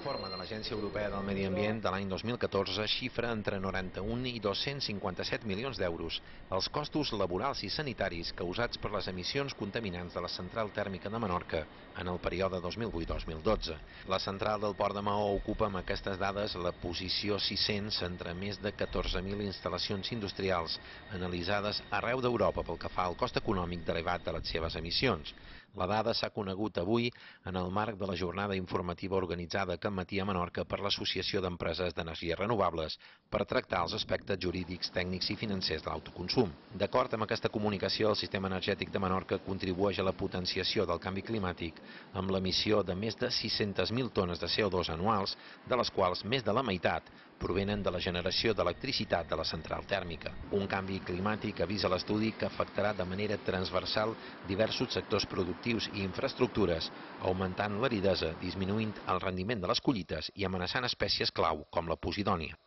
L'informe de l'Agència Europea del Medi Ambient de l'any 2014 xifra entre 91 i 257 milions d'euros els costos laborals i sanitaris causats per les emissions contaminants de la central tèrmica de Menorca en el període 2008-2012. La central del Port de Maó ocupa amb aquestes dades la posició 600 entre més de 14.000 instal·lacions industrials analitzades arreu d'Europa pel que fa al cost econòmic derivat de les seves emissions. La dada s'ha conegut avui en el marc de la jornada informativa organitzada aquest matí a Menorca per l'Associació d'Empreses d'Energies Renovables per tractar els aspectes jurídics, tècnics i financers de l'autoconsum. D'acord amb aquesta comunicació, el sistema energètic de Menorca contribueix a la potenciació del canvi climàtic amb l'emissió de més de 600.000 tones de CO2 anuals, de les quals més de la meitat provenen de la generació d'electricitat de la central tèrmica. Un canvi climàtic, avisa l'estudi, que afectarà de manera transversal diversos sectors productius i infraestructures, augmentant l'aridesa, disminuint el rendiment de les collites i amenaçant espècies clau com la posidònia.